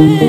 away.